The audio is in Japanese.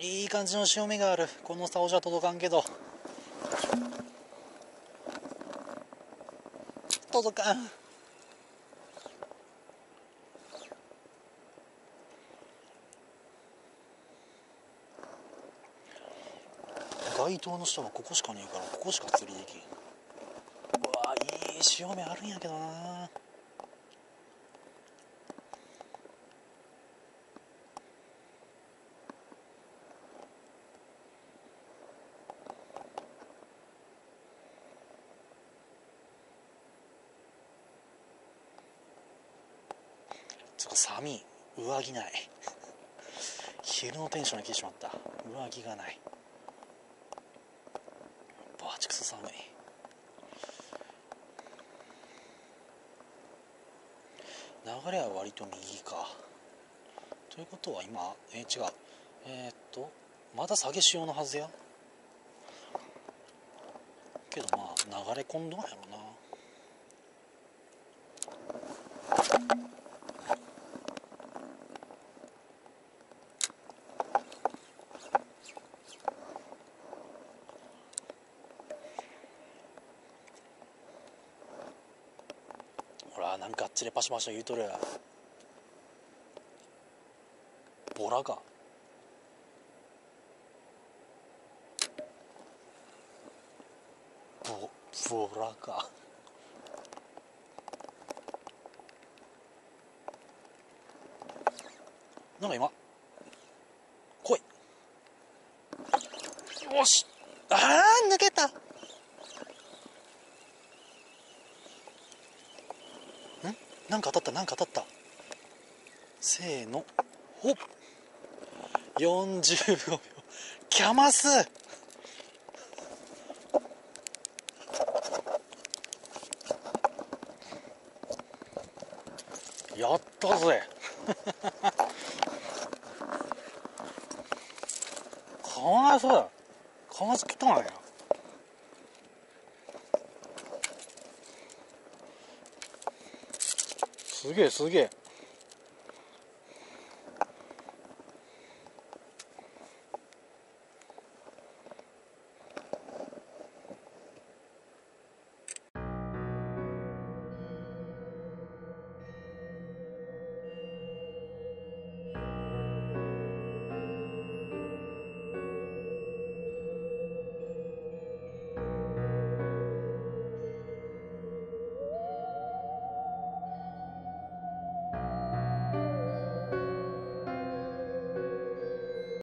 いい感じの潮目がある。この竿じゃ届かんけど。届かん。街灯の下はここしかねえからここしか釣りできん。うわいい潮目あるんやけどなちょっと寒い。上着ない。昼のテンションに来てしまった。上着がない。バチクソ寒い。流れは割と右か。ということは今えー違う。えーっとまだ下げ潮のはずや。けどまあ流れ込んどんやろな。なんかあっちでパシパシ言うとるボラか。ボボラか。なんか今来い。よし。あー抜けた。なんか当たったなんか当たった。せーの。ほっ。45秒。キャマス。やったぜ。かわいそうだかわいそう来たんやすげえすげえ